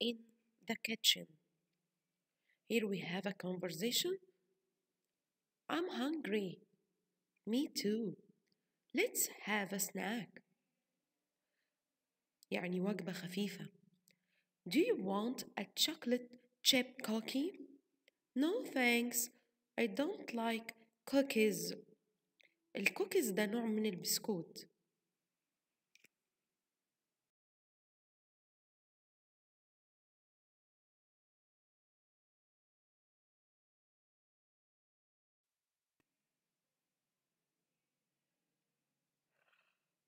in the kitchen. Here we have a conversation. I'm hungry. Me too. Let's have a snack. يعني وجبة خفيفة. Do you want a chocolate chip cookie? No thanks. I don't like cookies. الكوكيز ده نوع من البسكوت.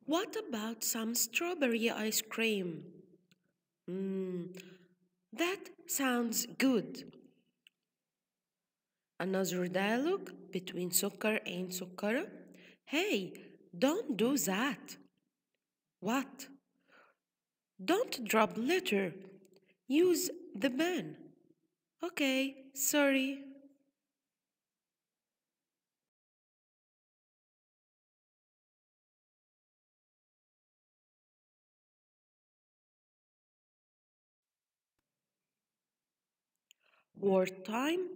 What about some strawberry ice cream? Mmm, that sounds good. Another dialogue between Sukar and Sukara. Hey, don't do that. What? Don't drop litter. Use the bin. Okay, sorry. Word time,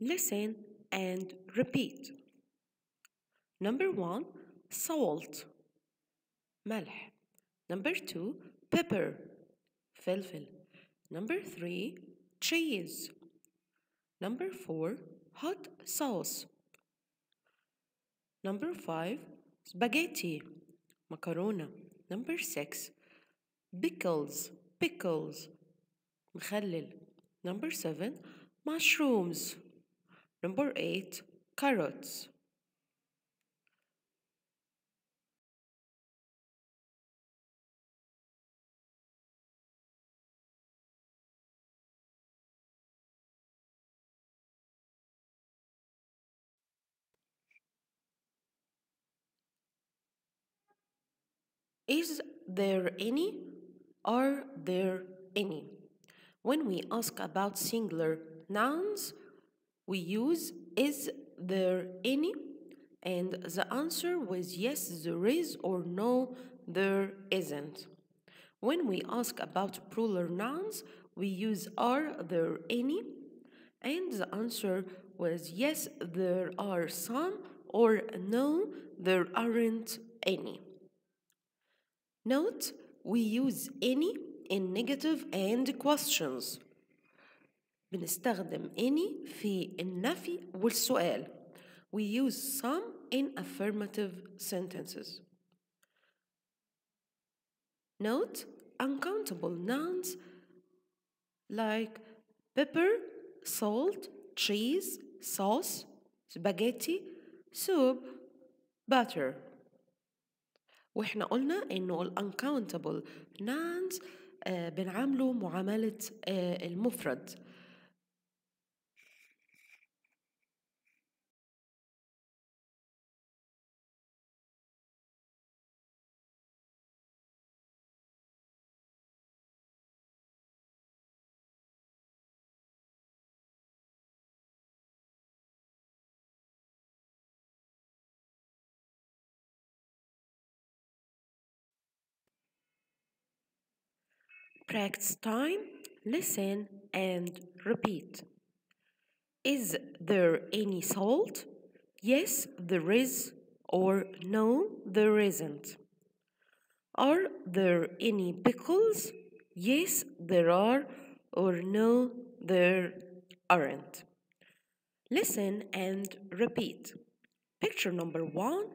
listen and repeat. Number one, salt, ملح. Number two, pepper, فلفل. Number three, cheese. Number four, hot sauce. Number five, spaghetti, macarona. Number six, pickles, pickles, مخلل. Number seven, mushrooms. Number eight, carrots. Is there any? Are there any? When we ask about singular nouns, we use is there any? And the answer was yes, there is, or no, there isn't. When we ask about plural nouns, we use are there any? And the answer was yes, there are some, or no, there aren't any. Note, we use any in negative and questions. بنستخدم any في النفي والسؤال. We use some in affirmative sentences. Note, uncountable nouns like pepper, salt, cheese, sauce, spaghetti, soup, butter. واحنا قلنا انه ال uncountable nouns آه بنعامله معاملة آه المفرد. Practice time, listen and repeat. Is there any salt? Yes, there is, or no, there isn't. Are there any pickles? Yes, there are, or no, there aren't. Listen and repeat. Picture number one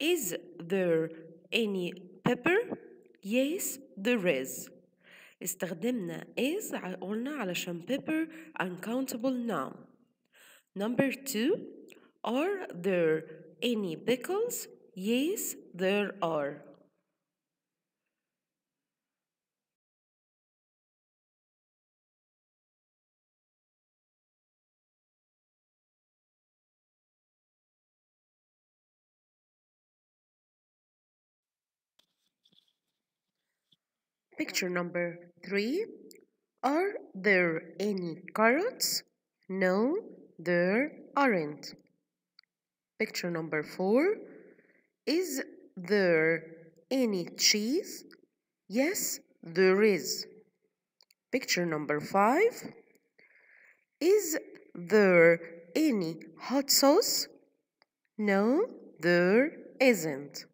Is there any pepper? Yes, there is. استخدمنا is قلنا علشان pepper uncountable noun. Number two, are there any pickles? Yes, there are. Picture number three. Are there any carrots? No, there aren't. Picture number four. Is there any cheese? Yes, there is. Picture number five. Is there any hot sauce? No, there isn't.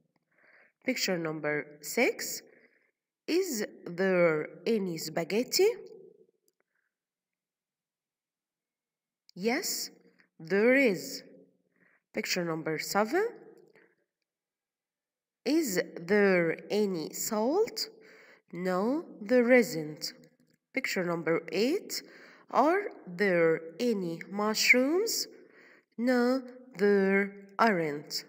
Picture number six. Is there any spaghetti? Yes, there is. Picture number seven. Is there any salt? No, there isn't. Picture number eight. Are there any mushrooms? No, there aren't.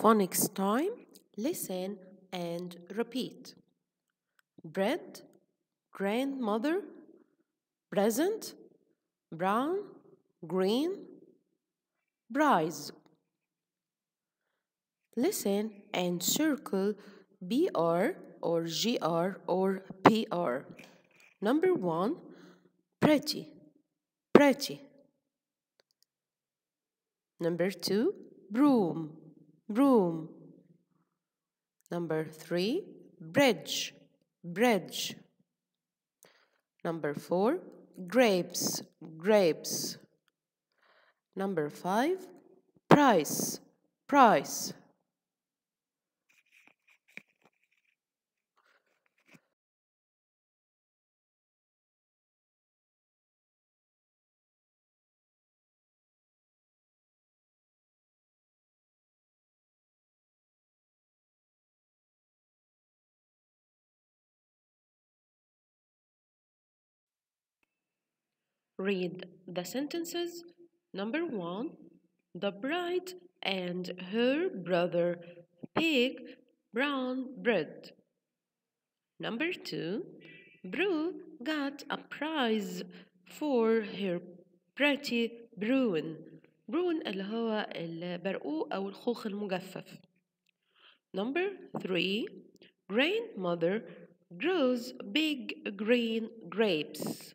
Phonics time. Listen and repeat. Bread, grandmother, present, brown, green, prize. Listen and circle BR or GR or PR. Number one, pretty, pretty. Number two, broom, broom. Number three, bridge, bridge. Number four, grapes, grapes. Number five, price, price. Read the sentences. Number one, The bride and her brother bake brown bread. Number two, Brew got a prize for her pretty brewin. برون اللي هو البرقوق أو الخوخ المجفف. Number three, grandmother grows big green grapes.